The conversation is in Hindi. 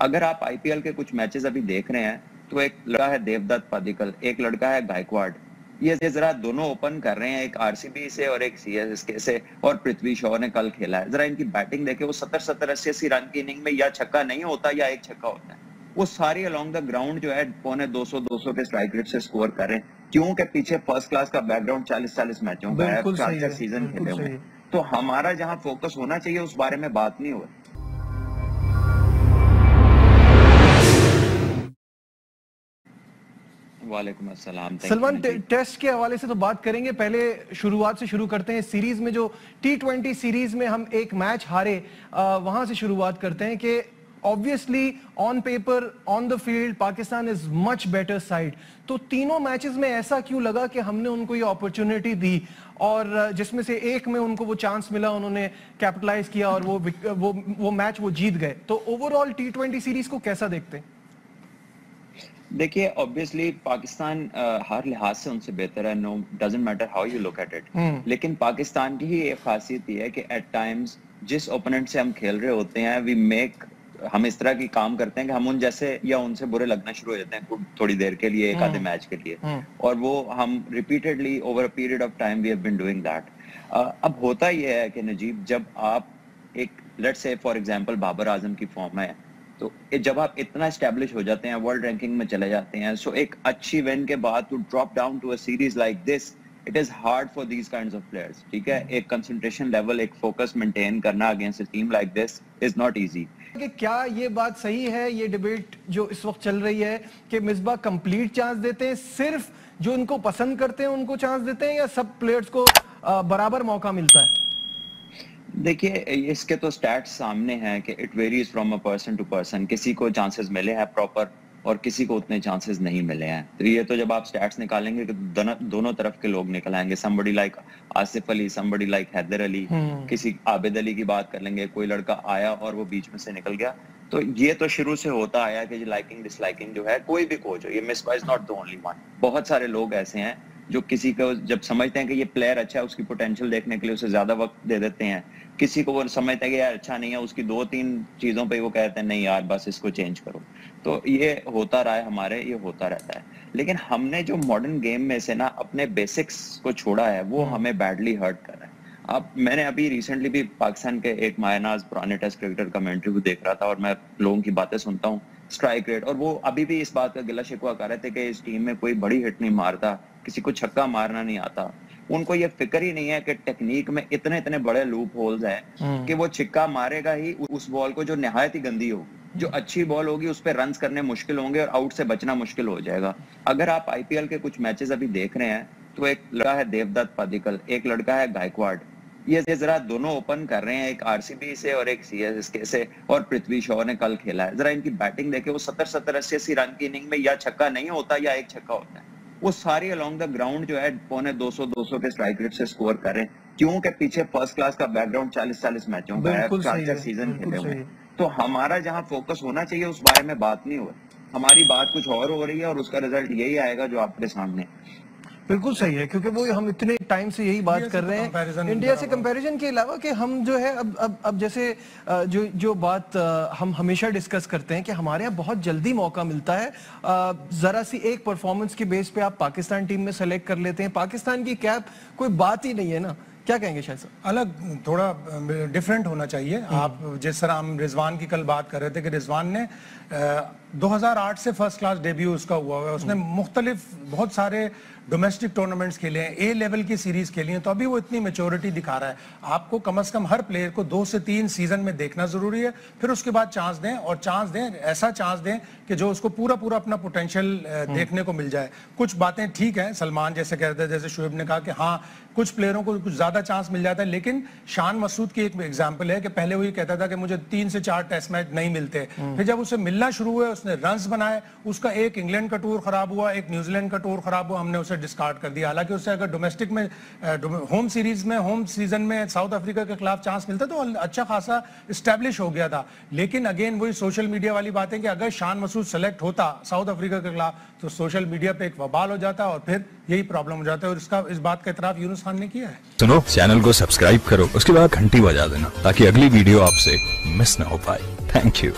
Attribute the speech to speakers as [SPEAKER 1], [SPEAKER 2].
[SPEAKER 1] अगर आप आईपीएल के कुछ मैचेस अभी देख रहे हैं तो एक लड़का है देवदत्त पादिकल एक लड़का है गायकवाड़। ये जरा दोनों ओपन कर रहे हैं एक आरसीबी से और एक सीएसके से और पृथ्वी शॉ ने कल खेला है। जरा इनकी बैटिंग देखे वो सत्तर सत्तर अस्सी अस्सी रन की इनिंग में या छक्का नहीं होता या एक छक्का होता है। वो सारी अलोंग द ग्राउंड जो है पौने 200 200 के स्ट्राइक रेट से स्कोर कर रहे हैं। क्यों? के पीछे फ़र्स्ट क्लास का बैकग्राउंड 40 40 मैचों का है चार चार सीज़न खेले हुए तो हमारा जहाँ फोकस होना चाहिए उस बारे में बात नहीं हुई वालेकुम अस्सलाम
[SPEAKER 2] सलमान टेस्ट के हवाले से तो बात करेंगे पहले शुरुआत से शुरू करते हैं सीरीज़ में जो टी ट्वेंटी सीरीज़ में हम एक मैच हारे वहाँ से शुरुआत करते हैं कि obviously on paper on the field Pakistan is much better side तो तीनों मैचेस में ऐसा क्यों लगा कि हमने उनको ये अपॉर्चुनिटी दी? और जिसमें से एक में उनको वो चांस मिला उन्होंने कैपिटलाइज किया और वो वो वो मैच वो जीत गए। तो ओवरऑल टी ट्वेंटी सीरीज़ को कैसा देखते हैं?
[SPEAKER 1] देखिए ऑब्वियसली पाकिस्तान हर लिहाज से उनसे बेहतर है no doesn't matter how you look at it लेकिन पाकिस्तान की ही एक खासियत ये है कि एट टाइम्स जिस ओपोनेंट से हम खेल रहे होते हैं वी मेक हम इस तरह की काम करते हैं कि हम उन जैसे या उनसे बुरे लगना शुरू हो जाते हैं थोड़ी देर के लिए एक आधे मैच हम्म। के लिए हम्म। और वो हम repeatedly over a period of time we have been doing that अब होता यह है कि नजीब जब आप एक लेट से फॉर एग्जांपल बाबर आज़म की फॉर्म है तो जब आप इतना स्टेब्लिश हो जाते हैं वर्ल्ड रैंकिंग में चले जाते हैं सो एक अच्छी विन के बाद to drop down to a series like this it is hard for these kind of players ठीक है? एक कंसंट्रेशन लेवल एक फोकस मेंटेन करना against team like this is not easy
[SPEAKER 2] कि क्या ये बात सही है, ये डिबेट जो इस वक्त चल रही है कि मिसबा कंप्लीट चांस देते हैं, सिर्फ़ जो उनको पसंद करते हैं उनको चांस देते हैं या सब प्लेयर्स को बराबर मौका मिलता है?
[SPEAKER 1] देखिए इसके तो स्टैट्स सामने हैं कि it varies from a person to person किसी को चांसेस मिले हैं प्रॉपर और किसी को उतने चांसेस नहीं मिले हैं। तो ये तो जब आप स्टैट्स निकालेंगे तो दोनों तरफ़ के लोग निकल आएँगे। Somebody like Asif Ali somebody like Haider Ali हम्म। किसी आबिद अली की बात कर लेंगे कोई लड़का आया और वो बीच में से निकल गया। तो ये तो शुरू से होता आया कि लाइकिंग डिसलाइकिंग जो है कोई भी कोच हो ये miss is not the only one बहुत सारे लोग ऐसे हैं जो किसी को जब समझते हैं कि ये प्लेयर अच्छा है उसकी पोटेंशियल देखने के लिए उसे ज़्यादा वक्त दे देते हैं। किसी को वो समझते हैं कि यार अच्छा नहीं है उसकी दो तीन चीज़ों पे वो कहते हैं नहीं यार बस इसको चेंज करो। तो ये होता रहा है हमारे ये होता रहता है। लेकिन हमने जो मॉडर्न गेम में से ना अपने बेसिक्स को छोड़ा है वो हम्म। हमें बैडली हर्ट कर रहा है। अब मैंने अभी रिसेंटली भी पाकिस्तान के एक मायनाज पुराने टेस्ट क्रिकेटर का मैं इंटरव्यू देख रहा था और मैं लोगों की बातें सुनता हूँ स्ट्राइक रेट और वो अभी भी इस बात का गिला शिकवा कर रहे थे कि इस टीम में कोई बड़ी हिट नहीं मारता। किसी को छक्का मारना नहीं आता। उनको ये फ़िक्र ही नहीं है कि टेक्निक में इतने इतने बड़े लूप होल्स हैं हम्म। कि वो छिक्का मारेगा ही उस बॉल को जो नहायत ही गंदी होगी जो अच्छी बॉल होगी उस पर रन करने मुश्किल होंगे और आउट से बचना मुश्किल हो जाएगा। अगर आप आईपीएल के कुछ मैचेस अभी देख रहे हैं तो एक लड़का है देवदत्त पादिकल एक लड़का है गायकवाड़। ये जरा दोनों ओपन कर रहे हैं एक आरसीबी से और एक सीएसके से और पृथ्वी शॉ ने कल खेला है। जरा इनकी बैटिंग देखे वो सत्तर सत्तर अस्सी अस्सी रन की इनिंग में या छक्का नहीं होता या एक छक्का होता है। वो सारे अलोंग द ग्राउंड जो है पौने 200 200 के स्ट्राइक रेट से स्कोर करें रहे हैं। क्यों? पीछे फ़र्स्ट क्लास का बैकग्राउंड 40 40 मैचों का है चार चार सीज़न खेले हुए तो हमारा जहाँ फोकस होना चाहिए उस बारे में बात नहीं हो हमारी बात कुछ और हो रही है और उसका रिज़ल्ट यही आएगा जो आपके सामने।
[SPEAKER 2] बिल्कुल सही है क्योंकि वो हम इतने टाइम से यही बात कर रहे हैं। इंडिया से कंपैरिजन के अलावा कि हम जो है अब अब अब जैसे जो जो बात हम हमेशा डिस्कस करते हैं कि हमारे यहाँ बहुत जल्दी मौका मिलता है। जरा सी एक परफॉर्मेंस के बेस पे आप पाकिस्तान टीम में सेलेक्ट कर लेते हैं। पाकिस्तान की कैप कोई बात ही नहीं है ना। क्या कहेंगे शायद सर?
[SPEAKER 3] अलग थोड़ा डिफरेंट होना चाहिए। हम्म। आप जिस तरह हम रिजवान की कल बात कर रहे थे कि रिजवान ने 2008 से फ़र्स्ट क्लास डेब्यू उसका हुआ है उसने हम्म। मुख्तलिफ़ बहुत सारे डोमेस्टिक टूर्नामेंट्स खेले हैं ए लेवल की सीरीज़ खेली लिए तो अभी वो इतनी मेच्योरिटी दिखा रहा है आपको कम अज कम हर प्लेयर को दो से तीन सीज़न में देखना ज़रूरी है फिर उसके बाद चांस दें और चांस दें ऐसा चांस दें कि जो उसको पूरा पूरा अपना पोटेंशियल हम्म। देखने को मिल जाए कुछ बातें ठीक है सलमान जैसे कहते हैं जैसे शुएब ने कहा कि हाँ कुछ प्लेयरों को कुछ ज़्यादा चांस मिल जाता है लेकिन शान मसूद की एक एग्ज़ाम्पल है कि पहले वो ये कहता था कि मुझे तीन से चार टेस्ट मैच नहीं मिलते हम्म। फिर जब उसे मिलना शुरू हुआ उसने रन बनाए, उसका एक इंग्लैंड का टूर खराब हुआ, एक न्यूजीलैंड का टूर खराब हुआ, हमने उसे डिस्कार्ड कर दिया। हालाँकि उससे अगर डोमेस्टिक में होम सीरीज़ में होम सीज़न में साउथ अफ्रीका के खिलाफ चांस मिलता तो अच्छा खासा स्टैब्लिश हो गया था। लेकिन अगेन वही सोशल मीडिया वाली बात है कि अगर शान मसूद सेलेक्ट होता साउथ अफ्रीका के खिलाफ तो सोशल मीडिया पे एक वबाल हो जाता और फिर यही प्रॉब्लम हो जाता है। और इसका, इस बात का इतराफ यूनुस खान ने किया है।
[SPEAKER 4] सुनो चैनल को सब्सक्राइब करो, उसके बाद घंटी बजा देना, ताकि अगली वीडियो आपसे मिस ना हो पाए। Thank you